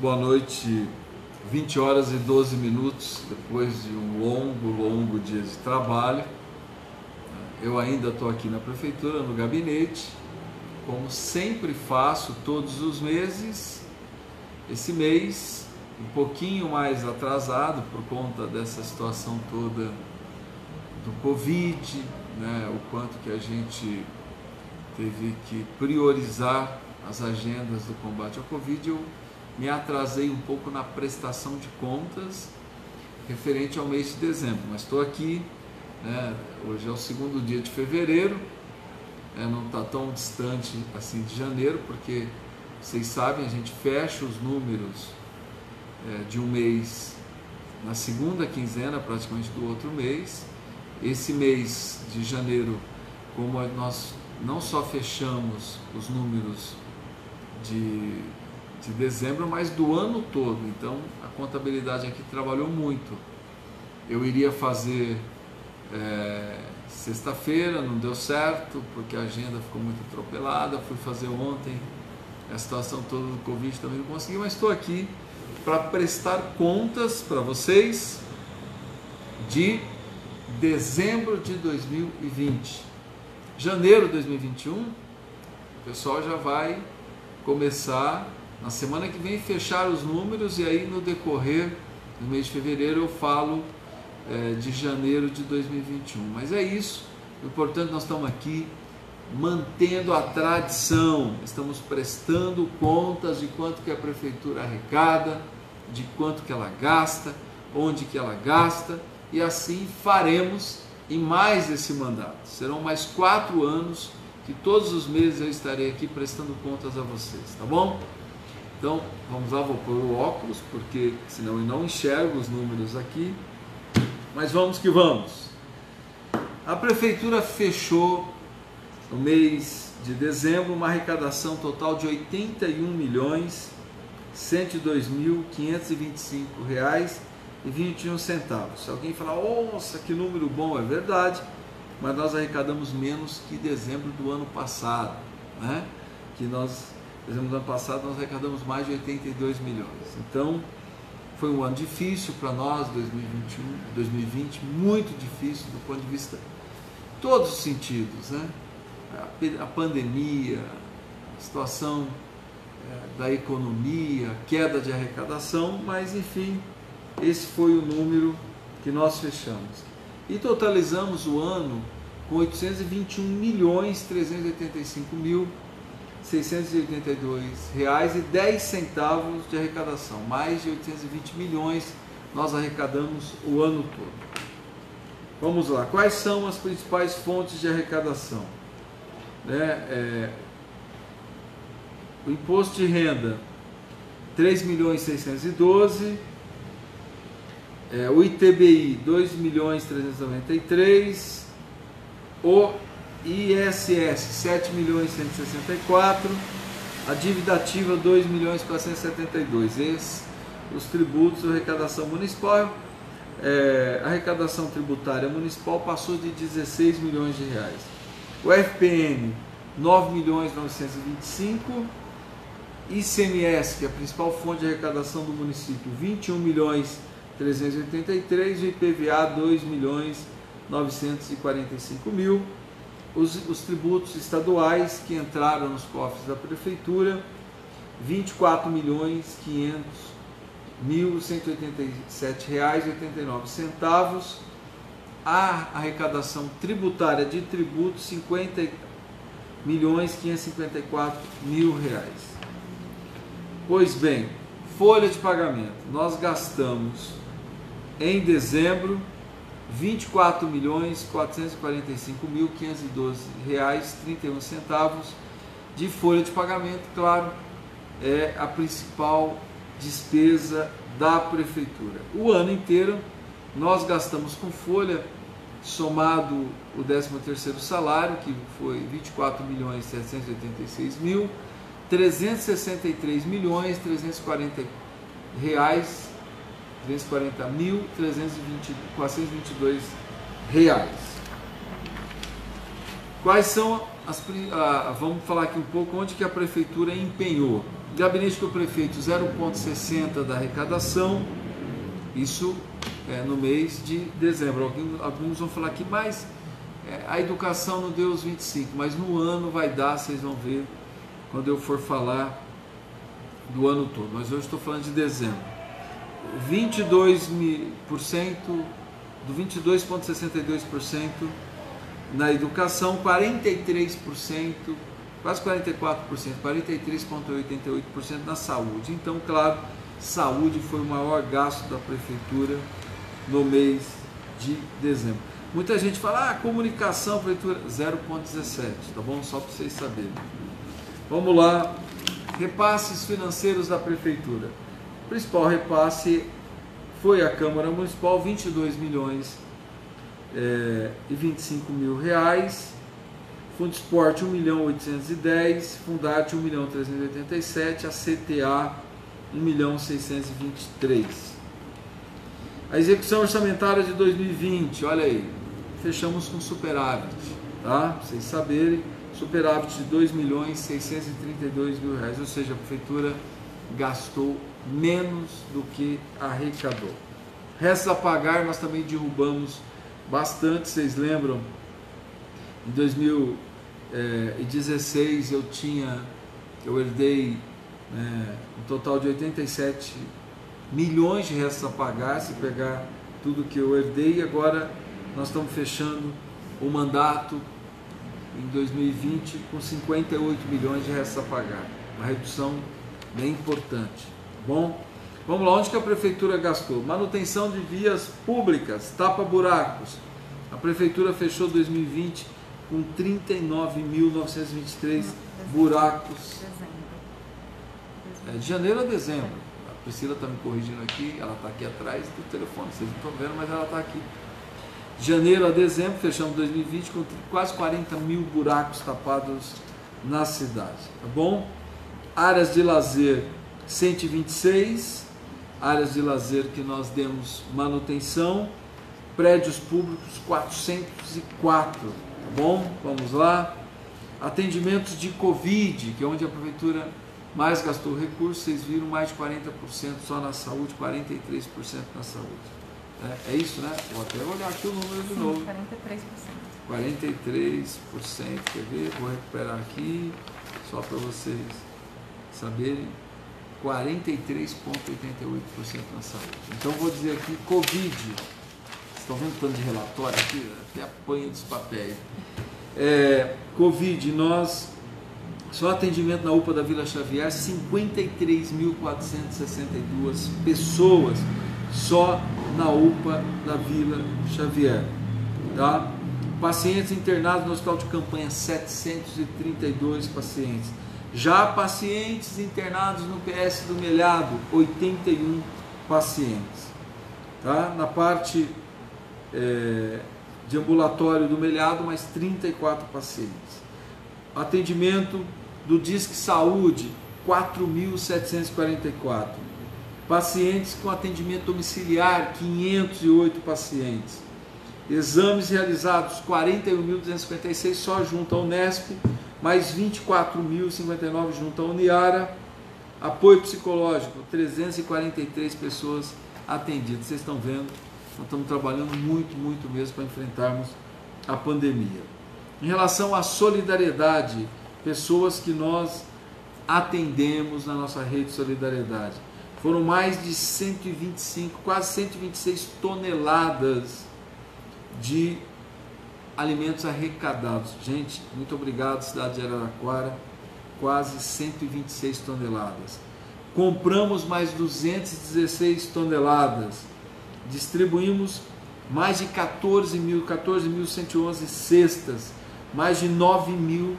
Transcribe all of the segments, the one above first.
boa noite. 20 horas e 12 minutos depois de um longo, longo dia de trabalho. Eu ainda estou aqui na prefeitura, no gabinete, como sempre faço todos os meses. Esse mês, um pouquinho mais atrasado por conta dessa situação toda do Covid, né, o quanto que a gente teve que priorizar as agendas do combate ao Covid, eu me atrasei um pouco na prestação de contas referente ao mês de dezembro, mas estou aqui, né, hoje é o segundo dia de fevereiro, né, não está tão distante assim de janeiro, porque vocês sabem, a gente fecha os números é, de um mês na segunda quinzena praticamente do outro mês. Esse mês de janeiro, como nós não só fechamos os números de, de dezembro, mas do ano todo. Então a contabilidade aqui trabalhou muito. Eu iria fazer é, sexta-feira, não deu certo, porque a agenda ficou muito atropelada. Fui fazer ontem, a situação toda do Covid também não consegui, mas estou aqui para prestar contas para vocês de dezembro de 2020. Janeiro de 2021, o pessoal já vai começar na semana que vem fechar os números e aí no decorrer do mês de fevereiro eu falo é, de janeiro de 2021. Mas é isso, o importante nós estamos aqui mantendo a tradição, estamos prestando contas de quanto que a prefeitura arrecada, de quanto que ela gasta, onde que ela gasta e assim faremos em mais esse mandato. Serão mais quatro anos que todos os meses eu estarei aqui prestando contas a vocês, tá bom? Então, vamos lá, vou pôr o óculos, porque senão eu não enxergo os números aqui. Mas vamos que vamos. A prefeitura fechou no mês de dezembro uma arrecadação total de 81 milhões 102.525 reais e 21 centavos. Se alguém falar, nossa, que número bom, é verdade mas nós arrecadamos menos que dezembro do ano passado, né? Que nós, dezembro do ano passado, nós arrecadamos mais de 82 milhões. Então, foi um ano difícil para nós, 2021, 2020, muito difícil do ponto de vista todos os sentidos, né? A, a pandemia, a situação é, da economia, queda de arrecadação, mas enfim, esse foi o número que nós fechamos e totalizamos o ano com 821 milhões 385 mil 682 reais e 10 centavos de arrecadação, mais de 820 milhões nós arrecadamos o ano todo. Vamos lá, quais são as principais fontes de arrecadação? Né? É, o imposto de renda 3 milhões 612 é, o ITBI 2 milhões 393, o ISS 7 milhões 164, a dívida ativa 2 milhões 472. Esses os tributos da arrecadação municipal. É, a arrecadação tributária municipal passou de 16 milhões de reais. O FPM 9 milhões 925, ICMS, que é a principal fonte de arrecadação do município, 21 milhões 383, o IPVA 2 milhões 945 mil, os, os tributos estaduais que entraram nos cofres da prefeitura, 24 milhões 500 mil 187 reais e 89 centavos, a arrecadação tributária de tributos 50 milhões 554 mil reais. Pois bem, folha de pagamento, nós gastamos em dezembro, 24 milhões 445 mil 512 reais 31 centavos de folha de pagamento, claro, é a principal despesa da prefeitura. O ano inteiro nós gastamos com folha somado o 13º salário, que foi 24 milhões 786 mil, 363 milhões 340 reais 340.422 reais. Quais são as. Vamos falar aqui um pouco onde que a prefeitura empenhou. Gabinete do prefeito 0,60 da arrecadação, isso é, no mês de dezembro. Alguns, alguns vão falar que mais é, a educação não deu os 25, mas no ano vai dar, vocês vão ver quando eu for falar do ano todo. Mas hoje estou falando de dezembro. 22% do 22,62% na educação, 43%, quase 44%, 43,88% na saúde. Então, claro, saúde foi o maior gasto da prefeitura no mês de dezembro. Muita gente fala, ah, comunicação, prefeitura 0,17, tá bom? Só para vocês saberem. Vamos lá, repasses financeiros da prefeitura. Principal repasse foi a Câmara Municipal, 22 milhões é, e 25 mil reais. Fundo Esporte 1 milhão 810, Fundarte 1 milhão 387, a CTA 1 milhão 623. A execução orçamentária de 2020, olha aí, fechamos com superávit, tá? Pra vocês saberem, superávit de 2 milhões 632 mil reais, ou seja, a prefeitura gastou menos do que arrecadou. Restos a pagar, nós também derrubamos bastante, vocês lembram? Em 2016 eu tinha, eu herdei né, um total de 87 milhões de restos a pagar, se pegar tudo que eu herdei, agora nós estamos fechando o mandato em 2020 com 58 milhões de restos a pagar, uma redução bem importante. Bom, vamos lá, onde que a prefeitura gastou? Manutenção de vias públicas, tapa-buracos. A prefeitura fechou 2020 com 39.923 buracos. É, de janeiro a dezembro. A Priscila está me corrigindo aqui, ela está aqui atrás do telefone, vocês não estão vendo, mas ela está aqui. De janeiro a dezembro, fechamos 2020 com quase 40 mil buracos tapados na cidade, tá bom? Áreas de lazer 126 áreas de lazer que nós demos manutenção, prédios públicos 404, tá bom? Vamos lá. Atendimentos de Covid, que é onde a prefeitura mais gastou recursos, vocês viram mais de 40% só na saúde, 43% na saúde. É, é, isso, né? Vou até olhar aqui o número de Sim, novo. 43%. 43%, quer ver? Vou recuperar aqui, só para vocês saberem. 43,88% na saúde. Então vou dizer aqui, Covid. Estão vendo tanto de relatório aqui? Até apanha dos papéis. É, Covid, nós, só atendimento na UPA da Vila Xavier, 53.462 pessoas só na UPA da Vila Xavier. Tá? Pacientes internados no hospital de campanha, 732 pacientes. Já pacientes internados no PS do Melhado, 81 pacientes. Tá? Na parte é, de ambulatório do Melhado, mais 34 pacientes. Atendimento do Disque Saúde, 4.744. Pacientes com atendimento domiciliar, 508 pacientes. Exames realizados, 41.256, só junto ao Unesp, mais 24.059 junto à Uniara. Apoio psicológico, 343 pessoas atendidas. Vocês estão vendo, nós estamos trabalhando muito, muito mesmo para enfrentarmos a pandemia. Em relação à solidariedade, pessoas que nós atendemos na nossa rede de solidariedade. Foram mais de 125, quase 126 toneladas de alimentos arrecadados. Gente, muito obrigado, cidade de Araraquara, quase 126 toneladas. Compramos mais 216 toneladas. Distribuímos mais de 14 mil, 14.111 cestas, mais de 9 mil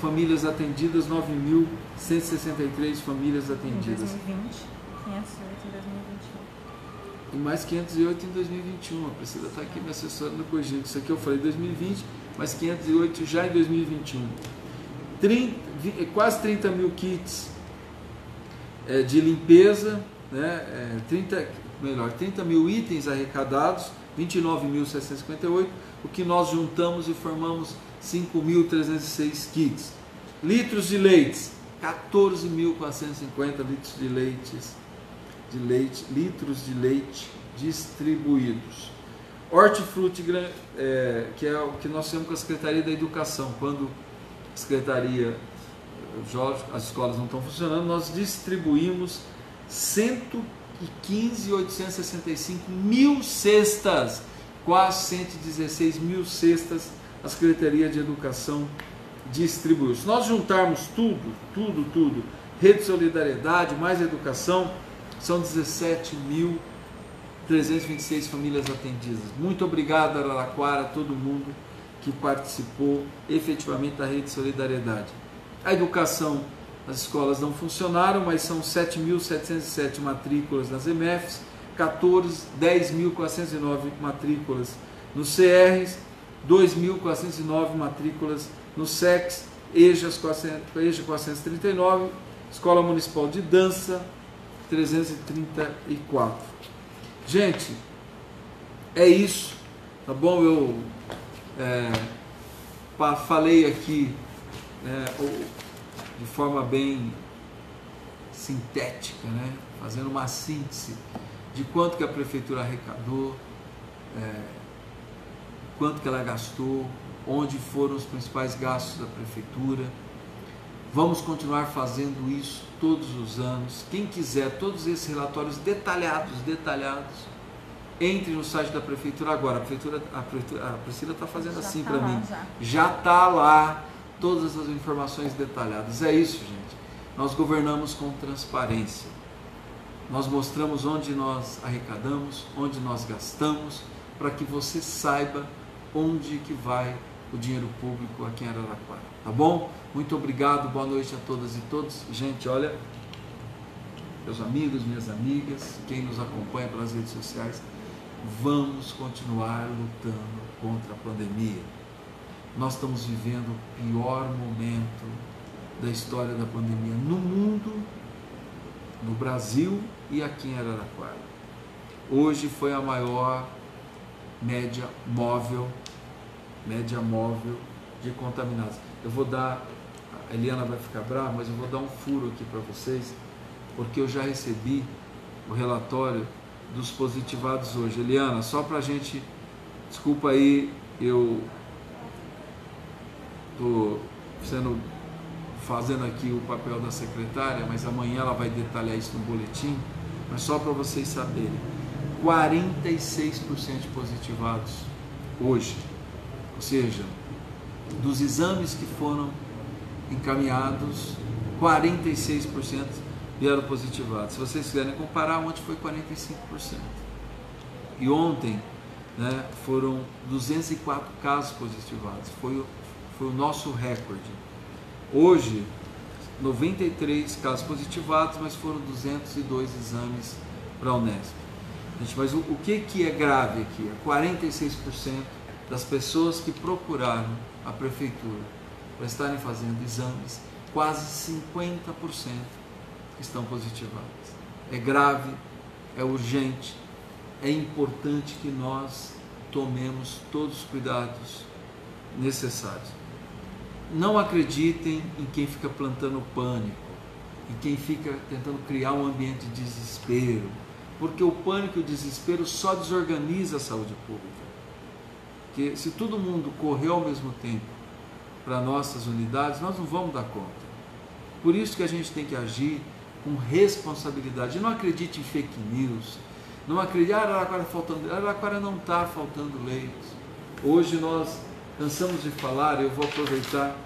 famílias atendidas, 9.163 famílias atendidas. Em 2020, 508 em 2021. E mais 508 em 2021. A Priscila está aqui me assessorando corrigindo. Isso aqui eu falei 2020, mais 508 já em 2021. 30, vi- quase 30 mil kits é, de limpeza, né? É, 30, melhor, 30 mil itens arrecadados, 29.758, o que nós juntamos e formamos 5.306 kits. Litros de leites, 14.450 litros de leite, de leite, litros de leite distribuídos. Hortifruti, é, que é o que nós temos com a Secretaria da Educação, quando a Secretaria, as escolas não estão funcionando, nós distribuímos 115.865 mil cestas, quase 116 mil cestas, a Secretaria de Educação distribuiu. Se nós juntarmos tudo, tudo, tudo, rede de solidariedade, mais educação, são 17.326 famílias atendidas. Muito obrigado, Araraquara, a todo mundo que participou efetivamente da rede de solidariedade. A educação, as escolas não funcionaram, mas são 7.707 matrículas nas EMFs, 14, 10.409 matrículas nos CRs, 2.409 matrículas no SEX, EJAS 400, EJA 439, Escola Municipal de Dança 334. Gente, é isso, tá bom? Eu é, falei aqui né, de forma bem sintética, né, fazendo uma síntese de quanto que a prefeitura arrecadou, é, quanto que ela gastou, onde foram os principais gastos da prefeitura. Vamos continuar fazendo isso todos os anos. Quem quiser todos esses relatórios detalhados, detalhados, entre no site da prefeitura agora. A prefeitura, a, prefeitura, a Priscila está fazendo já assim tá para mim. Já está lá todas as informações detalhadas. É isso, gente. Nós governamos com transparência. Nós mostramos onde nós arrecadamos, onde nós gastamos, para que você saiba onde que vai o dinheiro público aqui em Araraquara. Tá bom? Muito obrigado, boa noite a todas e todos. Gente, olha, meus amigos, minhas amigas, quem nos acompanha pelas redes sociais, vamos continuar lutando contra a pandemia. Nós estamos vivendo o pior momento da história da pandemia no mundo, no Brasil e aqui em Araraquara. Hoje foi a maior média móvel média móvel de contaminados. Eu vou dar, a Eliana vai ficar brava, mas eu vou dar um furo aqui para vocês, porque eu já recebi o relatório dos positivados hoje. Eliana, só para a gente, desculpa aí, eu estou sendo fazendo aqui o papel da secretária, mas amanhã ela vai detalhar isso no boletim, mas só para vocês saberem, 46% de positivados hoje. Ou seja, dos exames que foram encaminhados, 46% vieram positivados. Se vocês quiserem comparar, ontem foi 45%. E ontem né, foram 204 casos positivados. Foi, foi o nosso recorde. Hoje, 93 casos positivados, mas foram 202 exames para a Unesp. Gente, mas o, o que, que é grave aqui? É 46% das pessoas que procuraram a prefeitura para estarem fazendo exames, quase 50% estão positivadas. É grave, é urgente, é importante que nós tomemos todos os cuidados necessários. Não acreditem em quem fica plantando pânico, em quem fica tentando criar um ambiente de desespero, porque o pânico e o desespero só desorganiza a saúde pública. Porque se todo mundo correr ao mesmo tempo para nossas unidades, nós não vamos dar conta. Por isso que a gente tem que agir com responsabilidade. não acredite em fake news. Não acredite, ah, Araraquara faltando. Araraquara não está faltando leitos. Hoje nós cansamos de falar, eu vou aproveitar,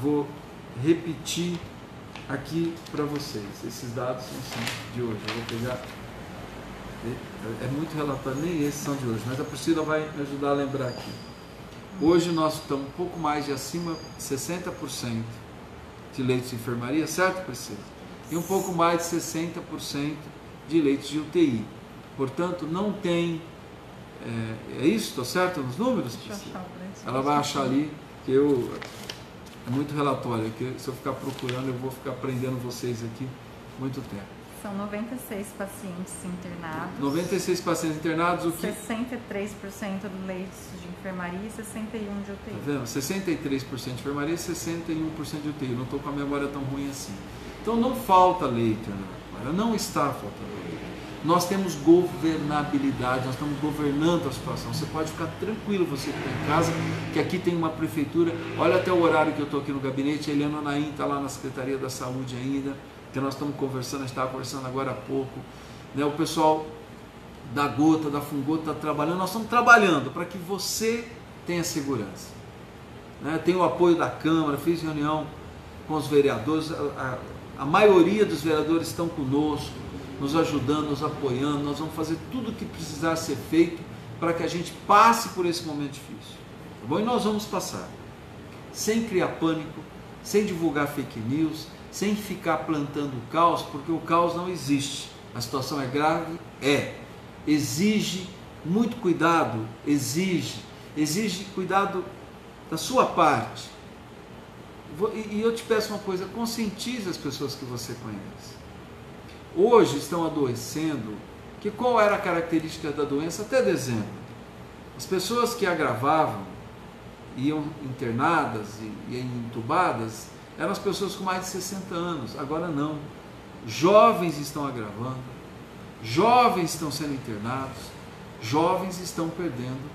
vou repetir aqui para vocês. Esses dados são de hoje. Eu vou pegar é muito relatório, nem esses são de hoje, mas a Priscila vai me ajudar a lembrar aqui. Hoje nós estamos um pouco mais de acima de 60% de leitos de enfermaria, certo, Priscila? E um pouco mais de 60% de leitos de UTI. Portanto, não tem. É, é isso? Estou certo nos números? Priscila? Ela vai achar ali que eu. É muito relatório, que se eu ficar procurando, eu vou ficar prendendo vocês aqui muito tempo. São 96 pacientes internados. 96 pacientes internados, o que? 63% do leitos de enfermaria e 61% de UTI. Tá vendo? 63% de enfermaria e 61% de UTI. Não estou com a memória tão ruim assim. Então não falta leito, né? não está faltando leito. Nós temos governabilidade, nós estamos governando a situação. Você pode ficar tranquilo, você que está em casa, que aqui tem uma prefeitura. Olha até o horário que eu estou aqui no gabinete, a Eliana Naim está lá na Secretaria da Saúde ainda, que nós estamos conversando, a gente estava conversando agora há pouco. Né? O pessoal da Gota, da Fungota está trabalhando, nós estamos trabalhando para que você tenha segurança. Né? Tem o apoio da Câmara, fiz reunião com os vereadores, a, a, a maioria dos vereadores estão conosco nos ajudando, nos apoiando. Nós vamos fazer tudo o que precisar ser feito para que a gente passe por esse momento difícil. Tá bom? E nós vamos passar. Sem criar pânico, sem divulgar fake news, sem ficar plantando caos, porque o caos não existe. A situação é grave? É. Exige muito cuidado, exige. Exige cuidado da sua parte. E eu te peço uma coisa, conscientize as pessoas que você conhece hoje estão adoecendo, que qual era a característica da doença até dezembro? As pessoas que agravavam, iam internadas e, entubadas, eram as pessoas com mais de 60 anos, agora não. Jovens estão agravando, jovens estão sendo internados, jovens estão perdendo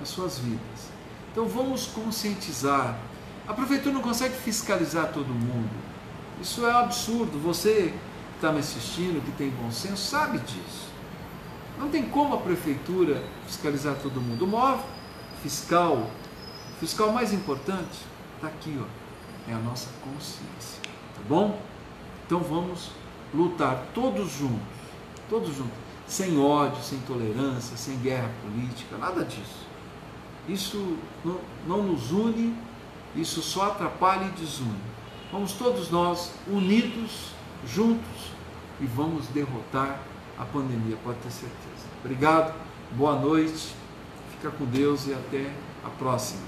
as suas vidas. Então vamos conscientizar. A prefeitura não consegue fiscalizar todo mundo. Isso é um absurdo. Você está me assistindo, que tem bom senso, sabe disso. Não tem como a prefeitura fiscalizar todo mundo. O maior fiscal, o fiscal mais importante, está aqui, ó, é a nossa consciência. Tá bom? Então vamos lutar todos juntos, todos juntos, sem ódio, sem tolerância, sem guerra política, nada disso. Isso não, não nos une, isso só atrapalha e desune. Vamos todos nós unidos, juntos, e vamos derrotar a pandemia, pode ter certeza. Obrigado, boa noite, fica com Deus e até a próxima.